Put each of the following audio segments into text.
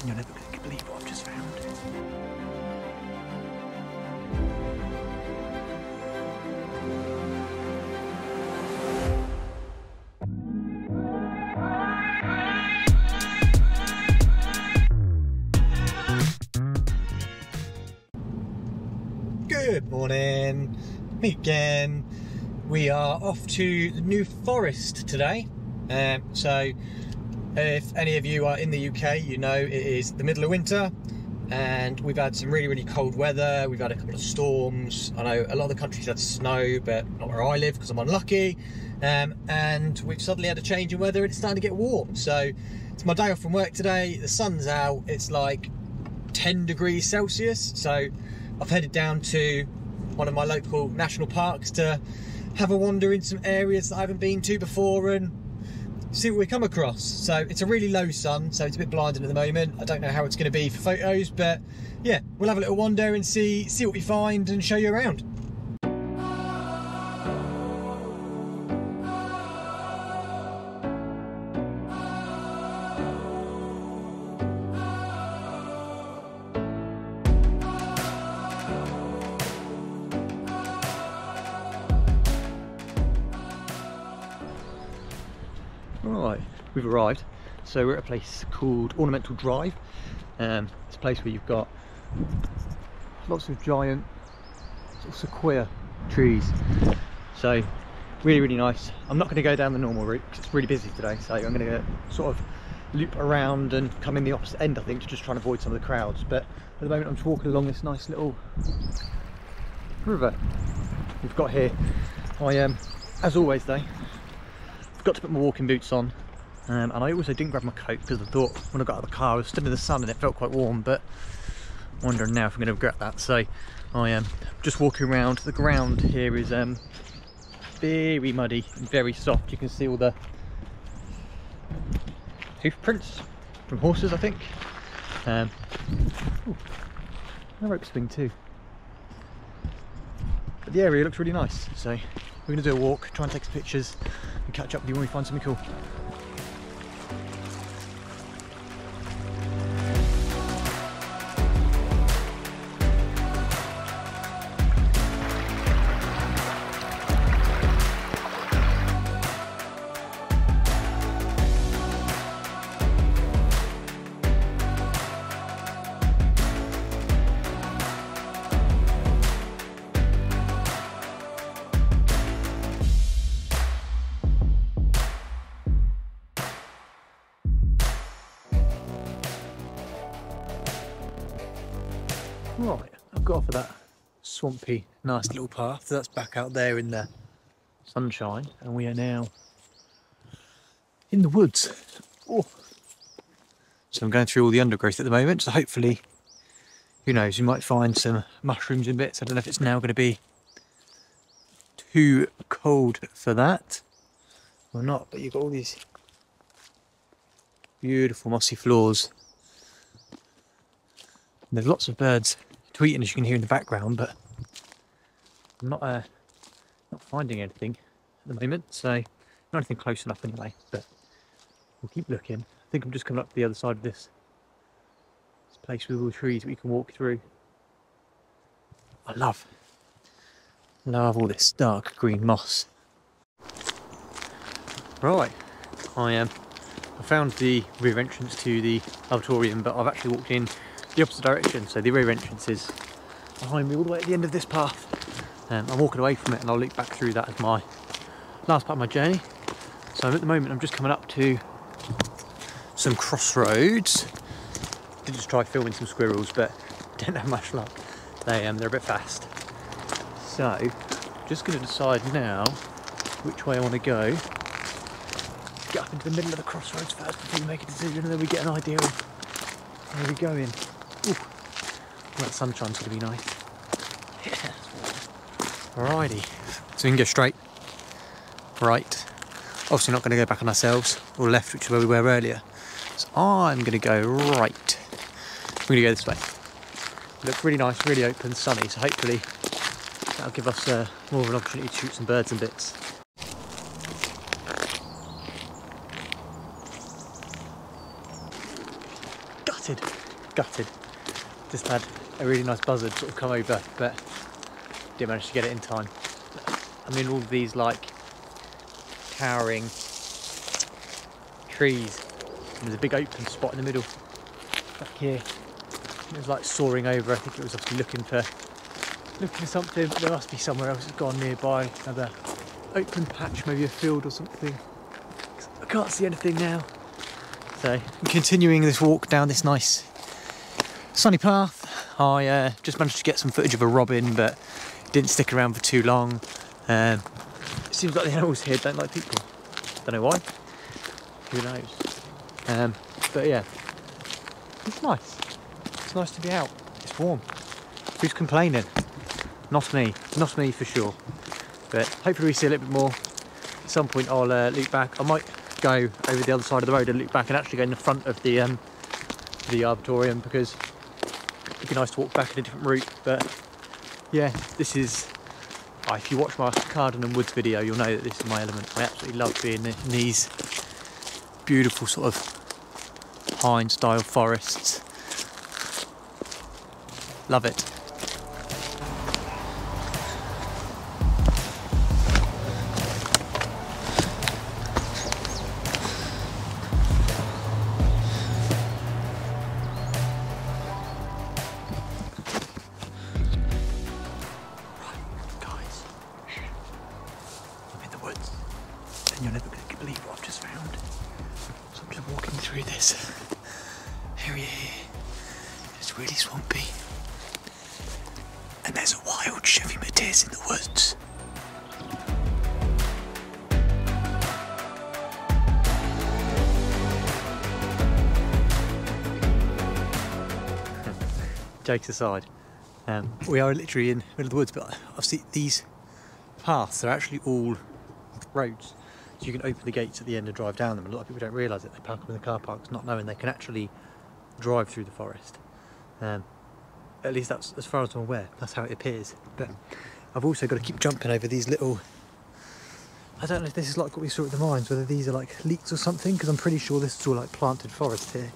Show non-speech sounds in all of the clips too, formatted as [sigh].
and you're never believe what I've just found. Good morning, me again. We are off to the New Forest today. Um, so, if any of you are in the UK, you know it is the middle of winter and we've had some really, really cold weather. We've had a couple of storms. I know a lot of the countries had snow, but not where I live because I'm unlucky. Um, and we've suddenly had a change in weather. It's starting to get warm. So, it's my day off from work today. The sun's out. It's like 10 degrees Celsius. So I've headed down to one of my local national parks to have a wander in some areas that I haven't been to before and see what we come across. So it's a really low sun, so it's a bit blinding at the moment. I don't know how it's going to be for photos, but yeah, we'll have a little wander and see see what we find and show you around. Right, we've arrived. So we're at a place called Ornamental Drive. Um, it's a place where you've got lots of giant sort of sequoia trees. So really, really nice. I'm not going to go down the normal route because it's really busy today. So I'm going to sort of loop around and come in the opposite end, I think, to just try and avoid some of the crowds. But at the moment, I'm just walking along this nice little river we've got here. I um, as always though, forgot to put my walking boots on um, and I also didn't grab my coat because I thought when I got out of the car I was stood in the sun and it felt quite warm but I'm wondering now if I'm going to regret that. So I am um, just walking around. The ground here is um, very muddy and very soft. You can see all the hoof prints from horses I think. Um, ooh, a rope swing too. But the area looks really nice so we're going to do a walk try and take some pictures and catch up with you when we find something cool. Swampy, nice little path. That's back out there in the sunshine, and we are now in the woods. Oh. So I'm going through all the undergrowth at the moment, so hopefully, who knows, you might find some mushrooms and bits. I don't know if it's now going to be too cold for that or not, but you've got all these beautiful mossy floors. And there's lots of birds tweeting as you can hear in the background, but I'm not uh, not finding anything at the moment, so not anything close enough anyway. But we'll keep looking. I think I'm just coming up to the other side of this, this place with all the trees that we can walk through. I love, love all this dark green moss. Right, I am. Um, I found the rear entrance to the arboretum, but I've actually walked in the opposite direction. So the rear entrance is behind me all the way at the end of this path. Um, I'm walking away from it and I'll loop back through that as my last part of my journey. So at the moment I'm just coming up to some crossroads. Did just try filming some squirrels but [laughs] didn't have much luck. They, um, they're a bit fast. So just going to decide now which way I want to go. Get up into the middle of the crossroads first before we make a decision and then we get an idea of where we're going. Ooh, that sunshine's going to be nice. Alrighty, so we can go straight, right. Obviously not going to go back on ourselves, or left, which is where we were earlier. So I'm going to go right. We're going to go this way. Looks really nice, really open, sunny, so hopefully that'll give us uh, more of an opportunity to shoot some birds and bits. Gutted, gutted. Just had a really nice buzzard sort of come over, but didn't manage to get it in time. I mean, all these like towering trees. And there's a big open spot in the middle, back here. It was like soaring over. I think it was obviously looking for looking for something. There must be somewhere else that's gone nearby. Another open patch, maybe a field or something. I can't see anything now. So, I'm continuing this walk down this nice sunny path. I uh, just managed to get some footage of a robin, but didn't stick around for too long. Um, it seems like the animals here don't like people. Don't know why. Who knows? Um, but yeah, it's nice. It's nice to be out. It's warm. Who's complaining? Not me. Not me for sure. But hopefully we see a little bit more. At some point I'll uh, loop back. I might go over the other side of the road and loop back and actually go in the front of the um, the arboretum because it'd be nice to walk back in a different route. But yeah, this is. Uh, if you watch my Cardinham Woods video, you'll know that this is my element. I absolutely love being in these beautiful sort of pine style forests. Love it. Area here. It's really swampy, and there's a wild Chevy Matiz in the woods. [laughs] Jokes aside, um, we are literally in the middle of the woods, but obviously these paths are actually all roads. So you can open the gates at the end and drive down them. A lot of people don't realise it. They park up in the car parks not knowing they can actually drive through the forest. Um, at least that's as far as I'm aware. That's how it appears. But I've also got to keep jumping over these little. I don't know if this is like what we saw at the mines, whether these are like leats or something, because I'm pretty sure this is all like planted forest here.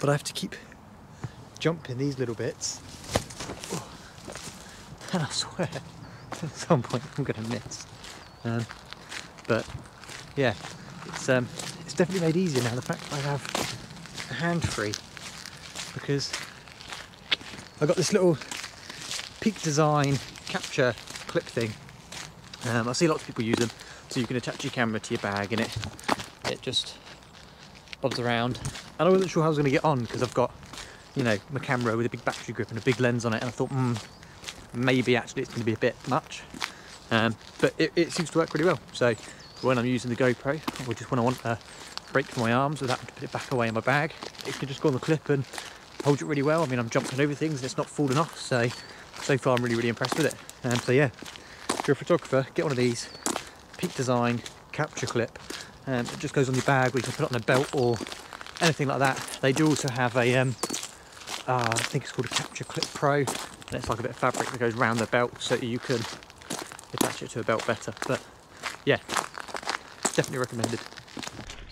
But I have to keep jumping these little bits. [laughs] And I swear, [laughs] at some point I'm going to miss. Um, but yeah, it's um, it's definitely made easier now. The fact that I have a hand free because I got this little peak design capture clip thing. Um, I see lots of people use them, so you can attach your camera to your bag and it it just bobs around. And I wasn't sure how I was going to get on because I've got you know my camera with a big battery grip and a big lens on it, and I thought, hmm, maybe actually it's going to be a bit much. Um, but it, it, seems to work really well. So when I'm using the GoPro, or just when I want a break for my arms without having to put it back away in my bag, it can just go on the clip and hold it really well. I mean, I'm jumping over things and it's not falling off. So, so far I'm really, really impressed with it. Um, so yeah, if you're a photographer, get one of these Peak Design capture clip. Um, it just goes on your bag, or you can put it on a belt or anything like that. They do also have a, um, uh, I think it's called a Capture Clip Pro, and it's like a bit of fabric that goes around the belt so you can attach it to a belt better. But yeah, definitely recommended.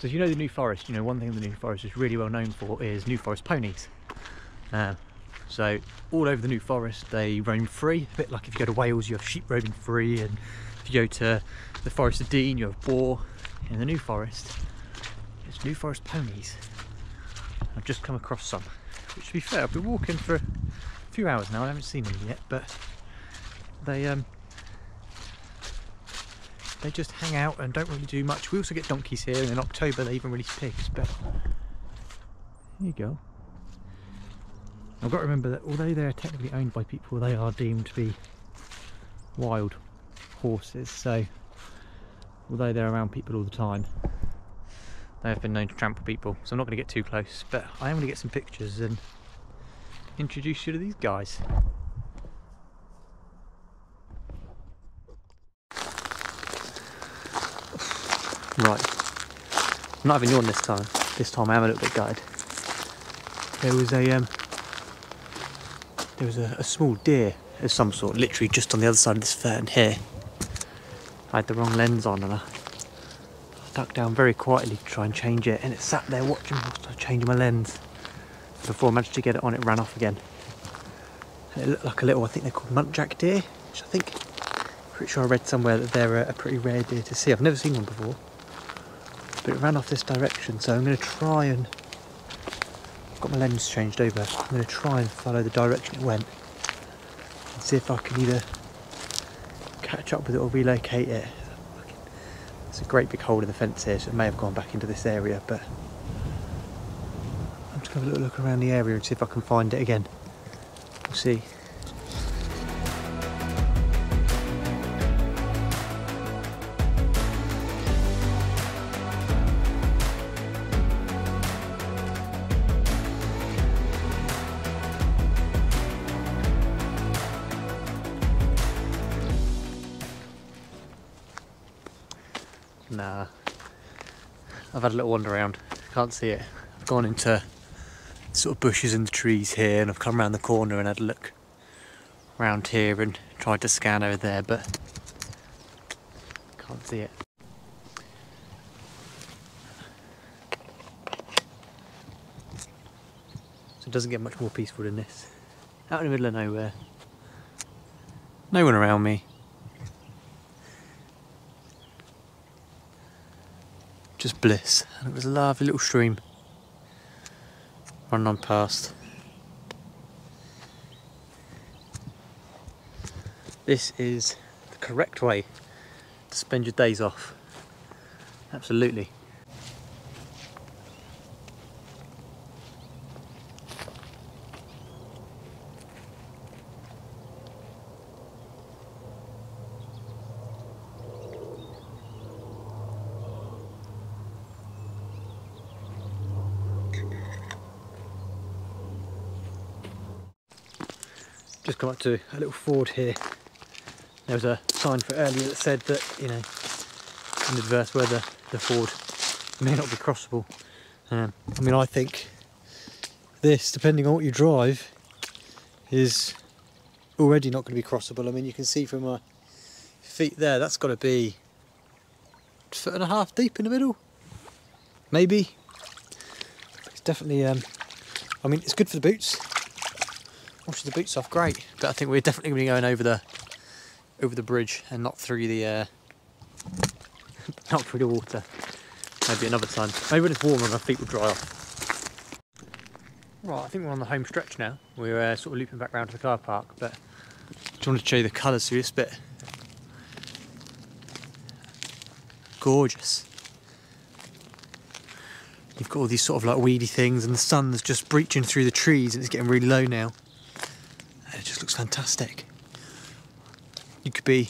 So you know the New Forest, you know one thing the New Forest is really well known for is New Forest ponies. Uh, so all over the New Forest they roam free, a bit like if you go to Wales you have sheep roaming free and if you go to the Forest of Dean you have boar. In the New Forest it's New Forest ponies. I've just come across some, which to be fair I've been walking for a few hours now, I haven't seen them yet but they um, they just hang out and don't really do much. We also get donkeys here, and in October they even release pigs. But here you go. I've got to remember that although they're technically owned by people, they are deemed to be wild horses. So although they're around people all the time, they have been known to trample people. So I'm not going to get too close, but I am going to get some pictures and introduce you to these guys. Right. I'm not having yawn this time. This time I am a little bit gutted. There was a um, there was a, a, small deer of some sort, literally just on the other side of this fern here. I had the wrong lens on and I, ducked down very quietly to try and change it, and it sat there watching whilst I changing my lens. before I managed to get it on, it ran off again. And it looked like a little, I think they're called muntjac deer, which I think, pretty sure I read somewhere that they're a, a pretty rare deer to see. I've never seen one before, but it ran off this direction, so I'm going to try and. I've got my lens changed over. I'm going to try and follow the direction it went and see if I can either catch up with it or relocate it. There's a great big hole in the fence here, so it may have gone back into this area, but I'm just going to have a little look around the area and see if I can find it again. We'll see. Nah. Uh, I've had a little wander around. Can't see it. I've gone into sort of bushes and the trees here and I've come around the corner and had a look around here and tried to scan over there but can't see it. So it doesn't get much more peaceful than this. Out in the middle of nowhere. No one around me. Just bliss. And it was a lovely little stream running on past. This is the correct way to spend your days off. Absolutely. Up to a little ford here. There was a sign for earlier that said that, you know, in adverse weather, the ford may not be crossable. Um, I mean, I think this, depending on what you drive, is already not going to be crossable. I mean, you can see from my feet there, that's got to be foot and a half deep in the middle. Maybe. It's definitely, um, I mean, it's good for the boots washes the boots off great. But I think we're definitely going to be going over the over the bridge and not through the uh, [laughs] not through the water. Maybe another time. Maybe when it's warmer my feet will dry off. Right I think we're on the home stretch now. We're uh, sort of looping back round to the car park but just wanted to show you the colours through this bit? Gorgeous. You've got all these sort of like weedy things and the sun's just breaching through the trees and it's getting really low now just looks fantastic. You could be,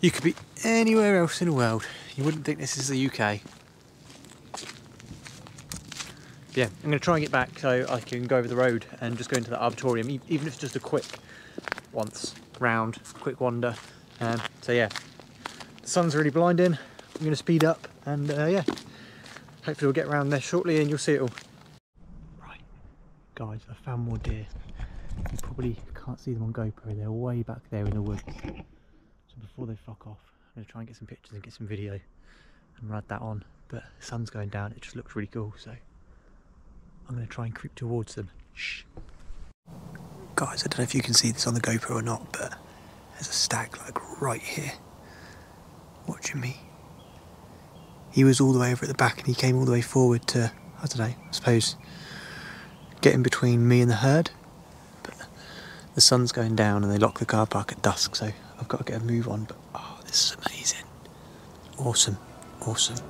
you could be anywhere else in the world. You wouldn't think this is the UK. Yeah, I'm to try and get back so I can go over the road and just go into the arboretum, even if it's just a quick once round, quick wander. Um, so yeah, the sun's really blinding. I'm to speed up and uh, yeah, hopefully we'll get around there shortly and you'll see it all. Right, guys, I found more deer. You probably can't see them on GoPro, they're way back there in the woods. So before they fuck off, I'm going to try and get some pictures and get some video and ride that on. But the sun's going down, it just looks really cool, so I'm going to try and creep towards them. Shh. Guys, I don't know if you can see this on the GoPro or not, but there's a stag like right here, watching me. He was all the way over at the back and he came all the way forward to, I don't know, I suppose, get in between me and the herd the sun's going down and they lock the car park at dusk, so I've got to get a move on. But oh, this is amazing. Awesome. Awesome.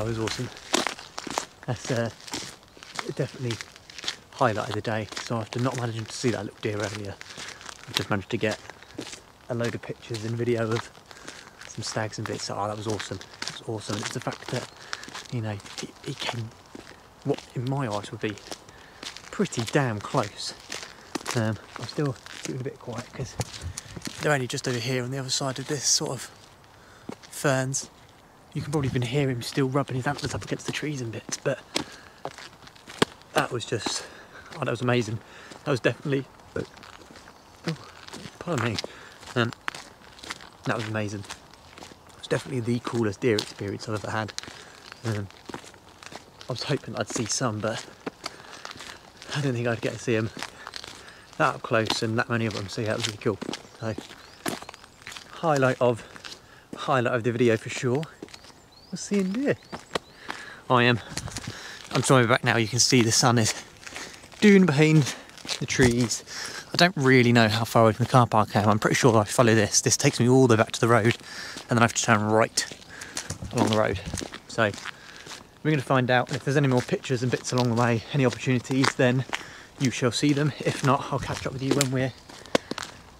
That was awesome. That's uh, definitely highlighted the day. So after not managing to see that little deer earlier, I just managed to get a load of pictures and video of some stags and bits. Oh, that was awesome. It was awesome. It's the fact that, you know, he came, what in my eyes would be pretty damn close. Um, I'm still keeping a bit quiet because they're only just over here on the other side of this sort of ferns. You can probably even hear him still rubbing his antlers up against the trees and bits, but that was just, oh, that was amazing. That was definitely, oh, pardon me, um, that was amazing. It was definitely the coolest deer experience I've ever had. Um, I was hoping I'd see some, but I didn't think I'd get to see them that up close and that many of them. So yeah, that was really cool. So highlight of highlight of the video for sure was seeing deer. I am. I'm showing back now. You can see the sun is doing behind the trees. I don't really know how far away from the car park I am. I'm pretty sure I follow this. This takes me all the way back to the road and then I have to turn right along the road. So we're going to find out if there's any more pictures and bits along the way, any opportunities, then you shall see them. If not, I'll catch up with you when we're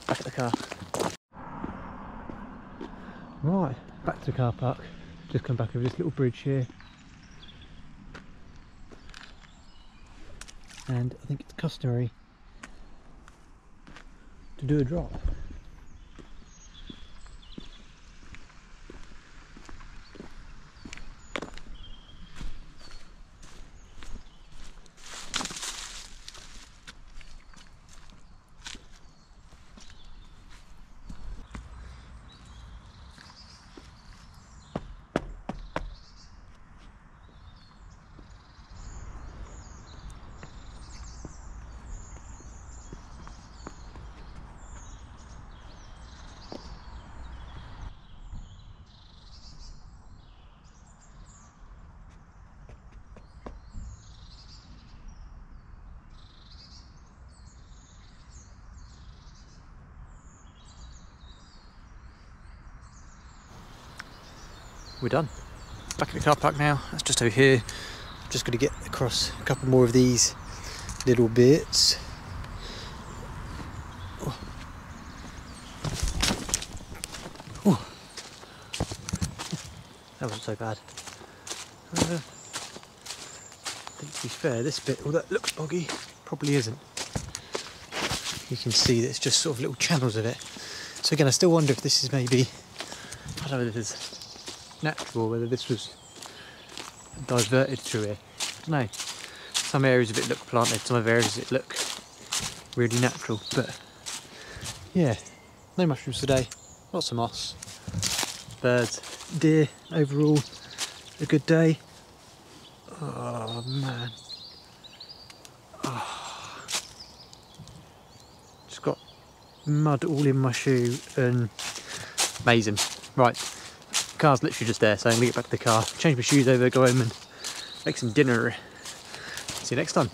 back at the car. Right, back to the car park. Just come back over this little bridge here. And I think it's customary to do a drop. We're done. Back at the car park now, that's just over here. Just going to get across a couple more of these little bits. Oh. That wasn't so bad. Uh, I think to be fair, this bit, although it looks boggy, probably isn't. You can see that it's just sort of little channels of it. So again, I still wonder if this is maybe, I don't know if this is natural, whether this was diverted through here. Know. Some areas of it look planted, some other areas it look really natural, but yeah, no mushrooms today, lots of moss, birds, deer, overall a good day. Oh man. Oh. Just got mud all in my shoe and amazing. Right, car's literally just there, so I'm gonna get back to the car, change my shoes over, go home and make some dinner. See you next time.